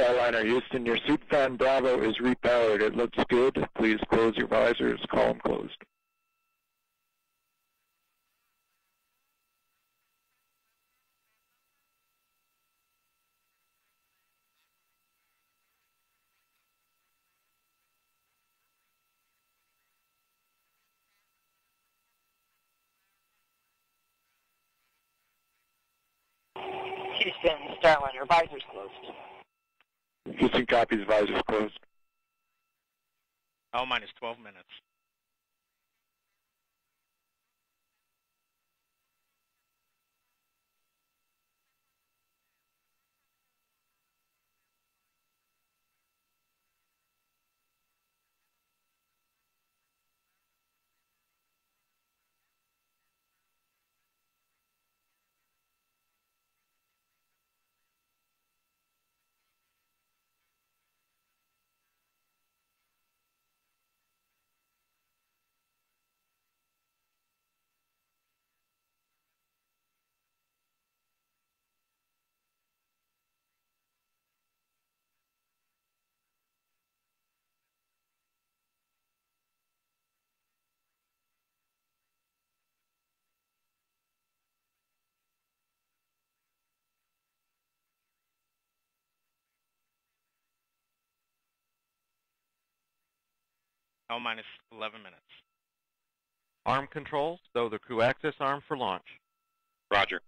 Starliner Houston, your suit fan Bravo is repowered. It looks good. Please close your visors. Column closed. Houston, Starliner, visors closed. Houston copies, visors closed. Oh, L minus 12 minutes. L minus 11 minutes. Arm controls, though the crew access arm for launch. Roger.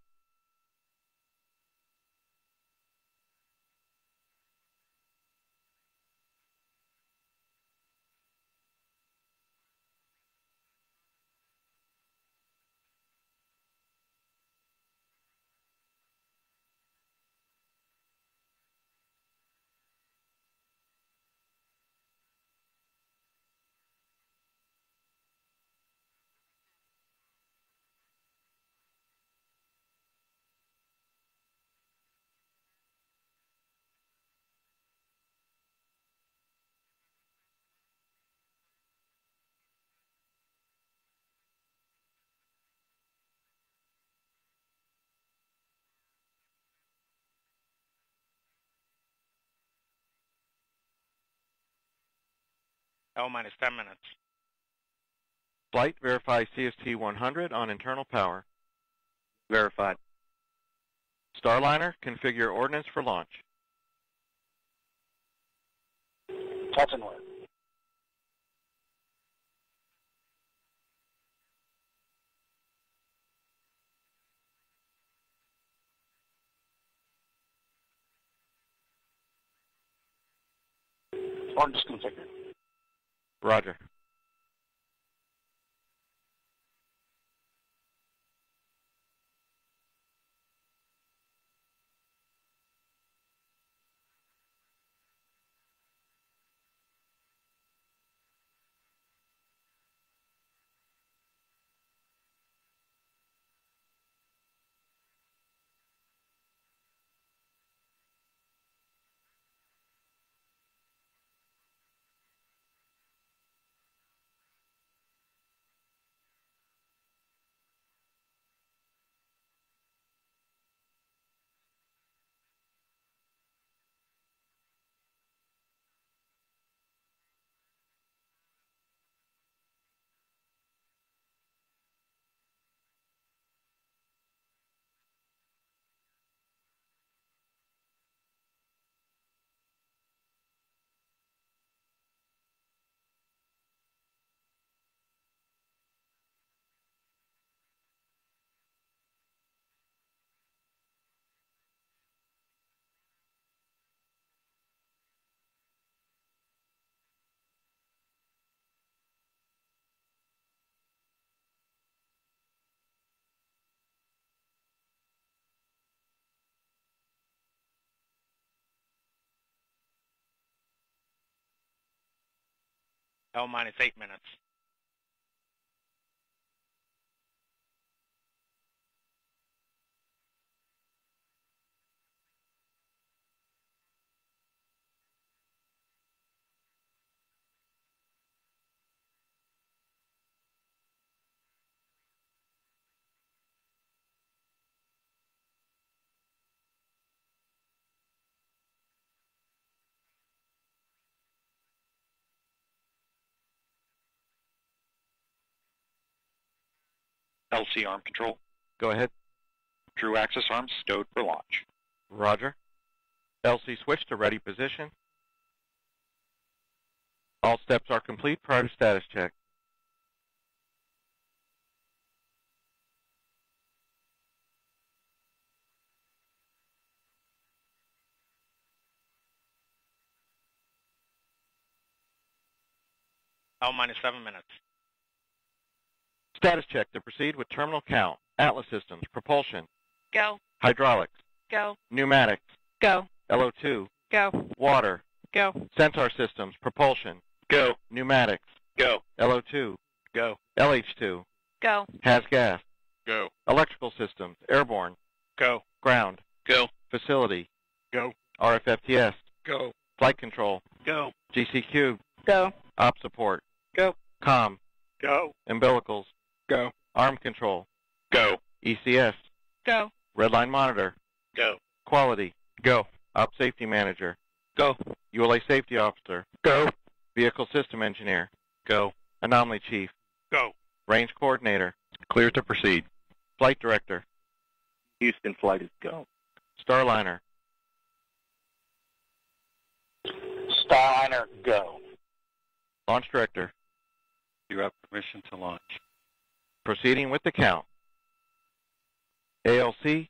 L minus 10 minutes. Flight verify CST 100 on internal power. Verified. Starliner, configure ordnance for launch. Captain Ware. Ordnance configured. Roger. L minus 8 minutes. LC arm control. Go ahead. Crew access arms stowed for launch. Roger. LC switch to ready position. All steps are complete prior to status check. L minus seven minutes. Status check to proceed with terminal count. Atlas systems, propulsion, Go. hydraulics, Go. pneumatics, Go. LO2, Go. water, Go. sensor systems, propulsion, Go. pneumatics, Go. LO2, Go. LH2, Go. has gas, Go. electrical systems, airborne, Go. ground, Go. facility, Go. RFFTS, Go. flight control, Go. GCQ, Go. op support, Go. com, Go. umbilicals, Go. arm control, Go. ECS, Go. redline monitor, Go. quality, Go. op safety manager, Go. ULA safety officer, Go. vehicle system engineer, Go. anomaly chief, Go. range coordinator, Clear to proceed. flight director, Houston flight is go. Starliner, Starliner, go. launch director, You have permission to launch. Proceeding with the count. ALC,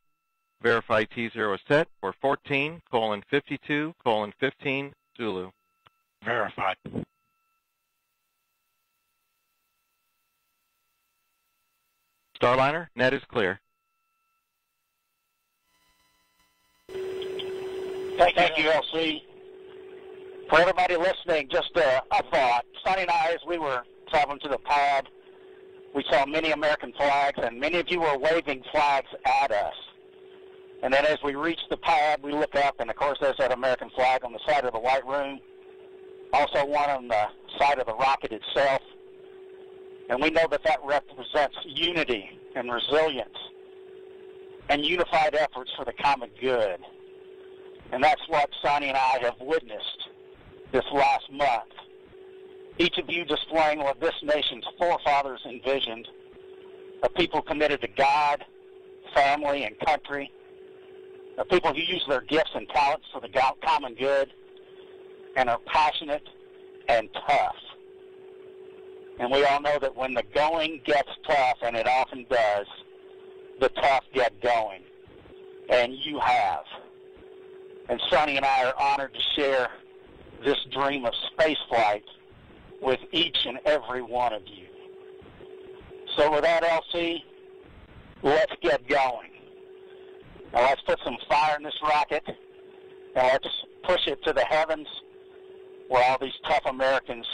verify T0 is set for 14 colon 52 colon 15 Zulu. Verified. Starliner, net is clear. Thank, you, LC. For everybody listening, just uh, a thought. Suni and I, as we were traveling to the pad, we saw many American flags, and many of you were waving flags at us. And then as we reached the pad, we look up, and of course there's that American flag on the side of the white room. Also one on the side of the rocket itself. And we know that that represents unity and resilience and unified efforts for the common good. And that's what Suni and I have witnessed this last month. Each of you displaying what this nation's forefathers envisioned, a people committed to God, family, and country, a people who use their gifts and talents for the common good, and are passionate and tough. And we all know that when the going gets tough, and it often does, the tough get going. And you have. And Suni and I are honored to share this dream of spaceflight with each and every one of you. So with that, LC, let's get going. Now let's put some fire in this rocket, and let's push it to the heavens where all these tough Americans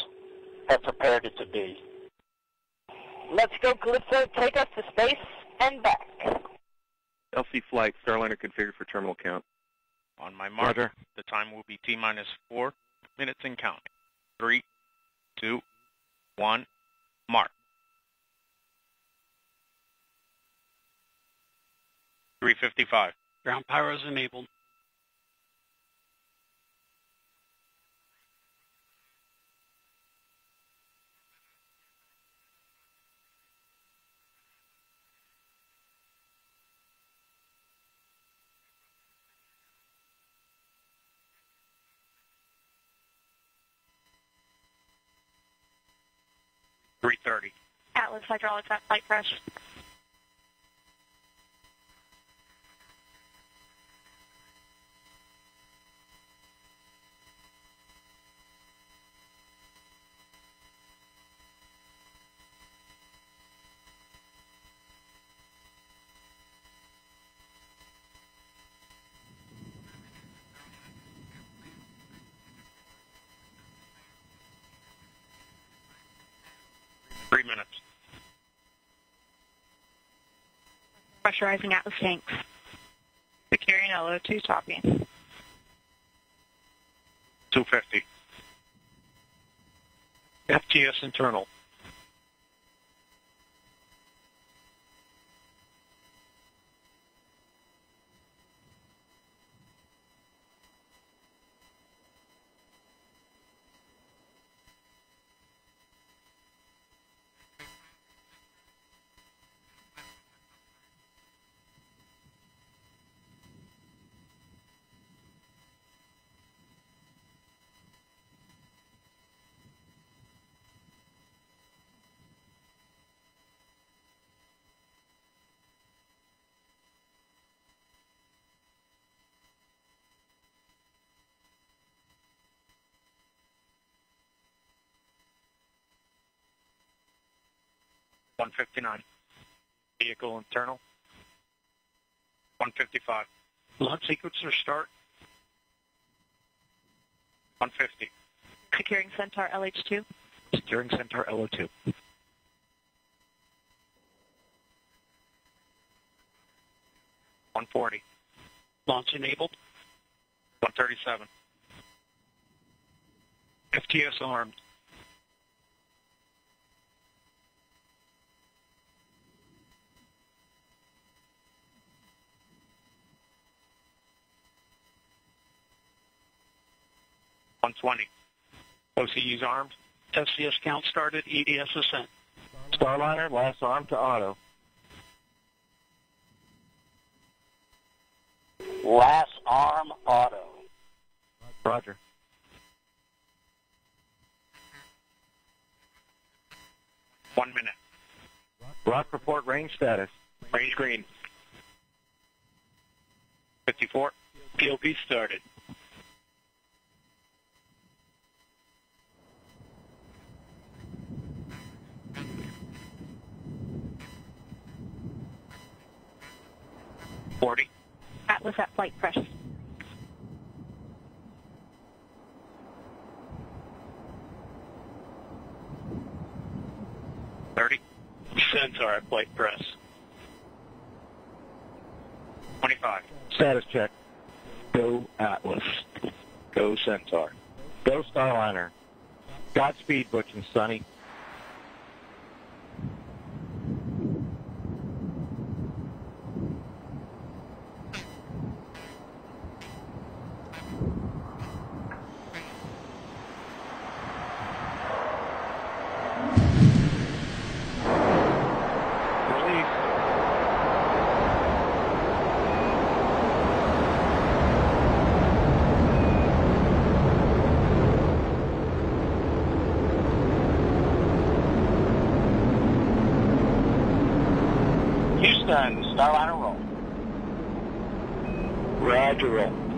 have prepared it to be. Let's go, Calypso. Uh, take us to space and back. LC flight, Starliner configured for terminal count. On my mark, Roger. the time will be T minus four minutes and counting. Three, two, one, mark. Three fifty-five. Ground pyros enabled. Three thirty. Atlas Hydraulics at flight crash. Three minutes. Pressurizing Atlas tanks. Securing LO2 topping. Two fifty. FTS internal. 159. Vehicle internal. 155. Launch sequencer start. 150. Securing Centaur LH2. Securing Centaur LO2. 140. Launch enabled. 137. FTS armed. One twenty. OCU's armed. SCS count started. EDS ascent. Starliner, last arm to auto. Last arm auto. Roger. One minute. Rock report range status. Range green. 54. POP started. Forty. Atlas at flight press. Thirty. Centaur at flight press. Twenty-five. Status check. Go Atlas. Go Centaur. Go Starliner. Godspeed, Butch and Suni. Starliner roll. Roger roll.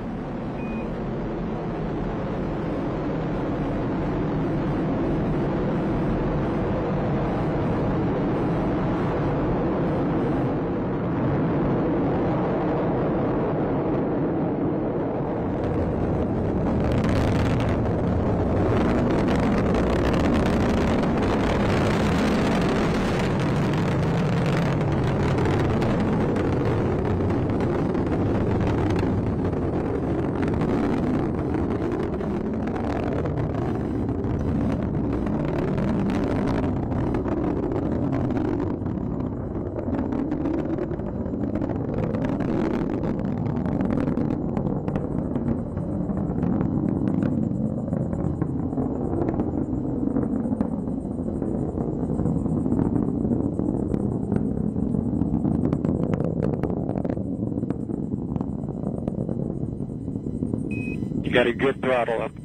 You got a good throttle up.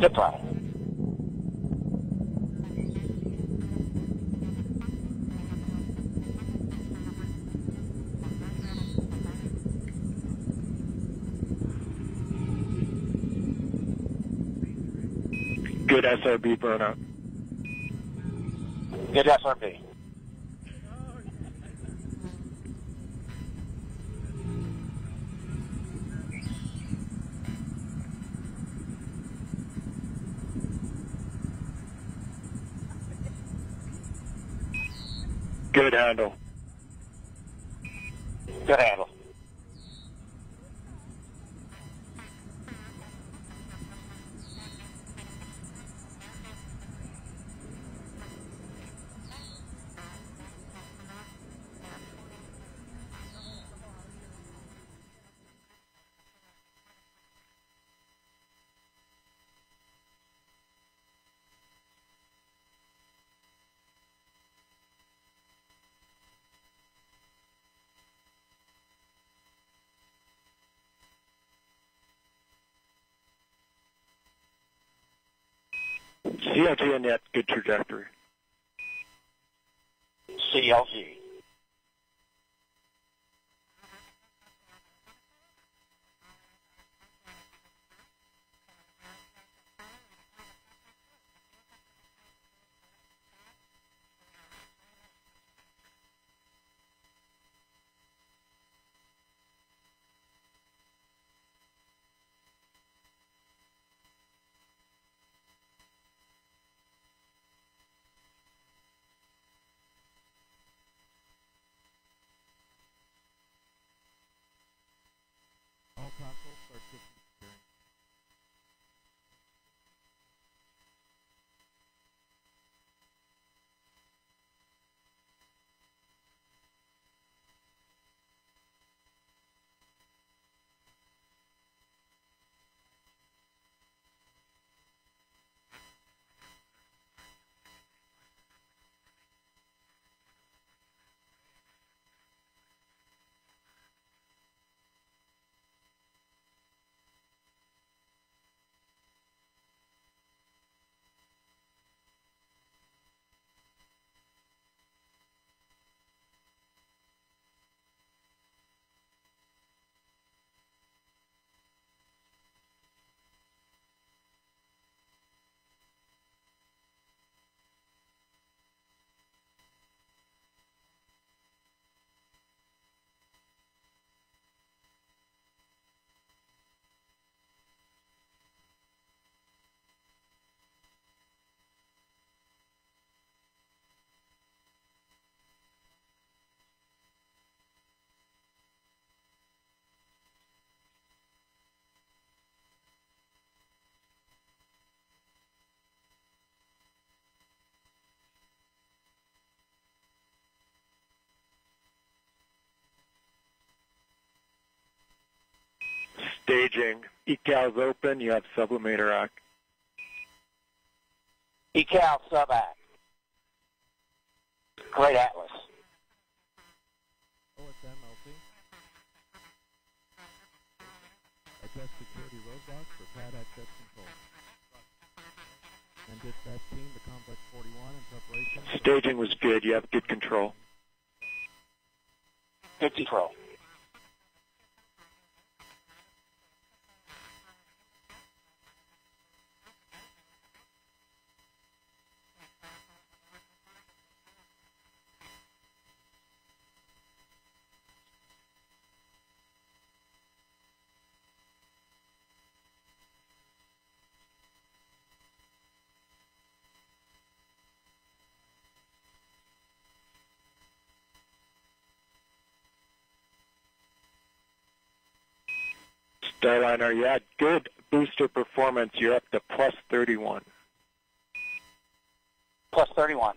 Good throttle. Good SRB burnout. Good SRB. Good handle. Good handle. CLG and that good trajectory. CLG. Console, start system securing. Staging. ECAL's open. You have sublimator act. ECAL sub act. Great Atlas. OSM LT. Adjust security roadblocks for pad access control. And dispatch team to complex 41 in preparation. Staging was good. You have good control. Good control. Starliner, had good booster performance. You're up to plus 31. Plus 31.